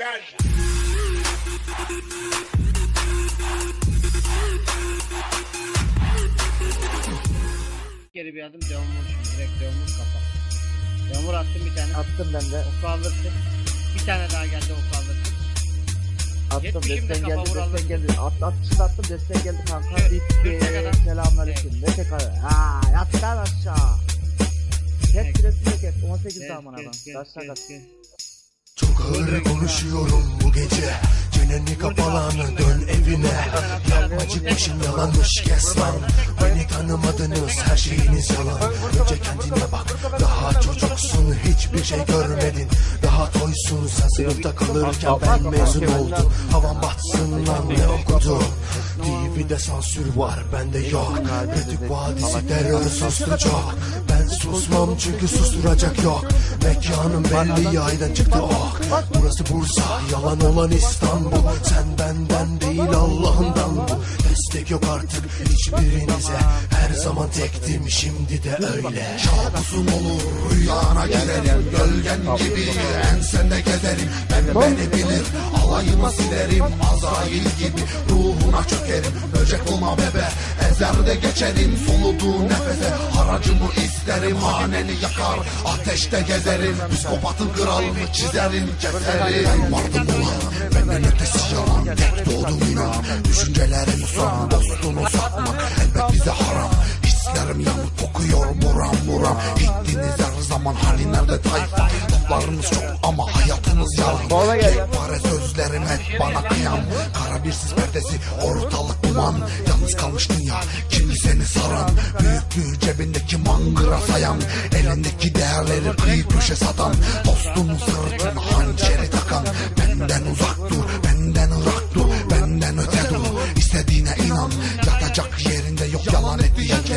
Ben Geri bir adım devam vur şimdi. Direkt devam vur kapat. Devam vur attım bir tane. Attım ben de. Oku alırsın. Bir tane daha geldi oku alırsın. Attım destek geldi destek geldi. At, at, şimdi attım destek geldi kanka. Evet, Bitti. Selamünaleyküm. Ne tek Aa yat lan aşağı. Evet. Tek süresi yok hep. 18 Gel, zaman adam. gel, Taşla ağır konuşuyorum bu gece. Çeneni kapalanı dön evine. Yapmacık başın yalanmış kes lan. Beni tanımadınız her şeyiniz yalan. Önce kendine bak daha çocuksun Hiçbir şey görmedin. Daha toysun Sen sınıfta kalırken ben mezun oldum. Havan batsın TV'de sansür var bende yok. Kütük vadisi terör susturacak Ben susmam çünkü susturacak yok. Mekanım belli yaydan çıktı ok. Burası Bursa yalan olan İstanbul. Sen benden değil Allah'ından bu. Destek yok artık hiçbirinize Her zaman tektim şimdi de öyle. Kabusun olur rüyana girerim Gölgen gibi ensende gezerim Ben beni bilir alayıma silerim Azrail gibi ruhuna çökerim. Böcek olma bebe ezerde geçerim Soluduğu nefese. Haracımı isterim Haneni yakar ateşte gezerim. Psikopatın kralını çizerim keserim. Ben vardım ulan benden ötesi yalan. Tek doğdum inan Düşüncelerim son dostunu satmak buram Gittiniz her zaman hali nerede tayfa Laflarınız çok ama hayatınız yalan. Bana gel. Pare sözlerim hep bana kıyam Kara bir sis perdesi ortalık duman. Yalnız kalmış dünya kimi seni saran? Büyüklüğü cebindeki mangıra sayan. Elindeki değerleri kıyı köşe satan. Dostumun sırtına hançeri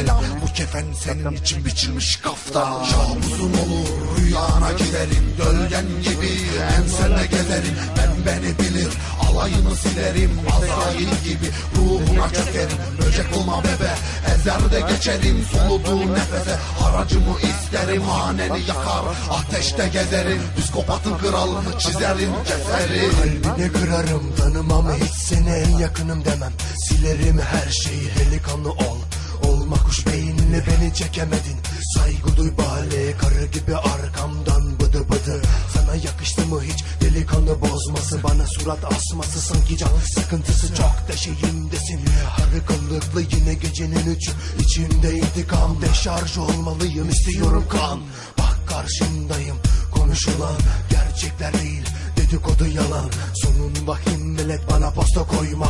kelam Bu kefen senin için biçilmiş kaftan. Kabusun olur rüyana giderim. Gölgen gibi ensende gezerim. Ben beni bilir alayını silerim. Azrail gibi ruhuna çökerim. Böcek olma bebe ezerde geçerim. Soluduğu nefese haracımı isterim. Haneni yakar ateşte gezerim. Psikopatın kralını çizerim keserim. Kalbini kırarım tanımam hiç seni en yakınım demem. Silerim her şeyi delikanlı ol Olma kuş beynini beni çekemedin. Saygı duy bale karı gibi arkamdan bıdı bıdı. Sana yakıştı mı hiç? Delikanlı bozması Bana surat asması sanki can sıkıntısı. Çok deşeğimdesin Arı kıllıklı yine gecenin üçü. İçimde intikam Deşarj olmalıyım. İstiyorum kan. Bak karşındayım. Konuşulan gerçekler değil. Dedikodu yalan. Sonun vahim bana posta koyma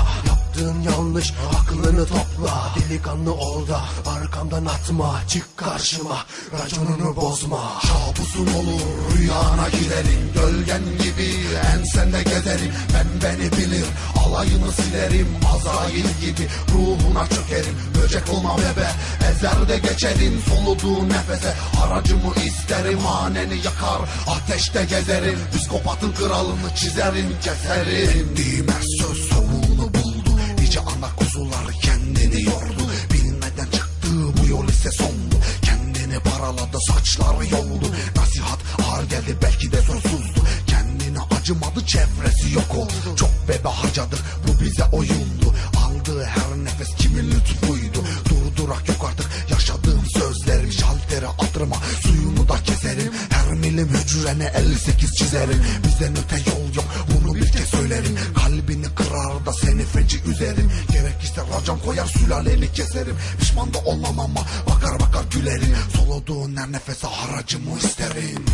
Yaptığın yanlış aklını topla. Delikanlı ol da arkamdan atma Çık karşıma. Raconunu bozma Kabusun olur rüyana girerim Gölgen gibi ensende gezerim. Ben beni bilir alayını silerim. Azrail gibi ruhuna çökerim. Böcek olma bebe ezerde geçerim. Soluduğu nefese haracımı isterim. Haneni yakar ateşte gezerim. Psikopatın kralını çizerim keserim. Her söz acımadı çevresi yok oldu. Çok bebe harcadık bu bize oyundu. Aldığı her nefes kimin lütfuydu? Durdurak yok artık yaşadığım sözlerim Şaltere attırma suyunu da keserim Her milim hücrene 58 çizerim. Bizden öte yol yok bunu bir kez söylerim. Kalbini kırar da seni feci üzerim. Gerekirse racon koyar sülaleni keserim. Pişman da olmam ama bakar bakar gülerim. Soluduğun her nefese haracımı isterim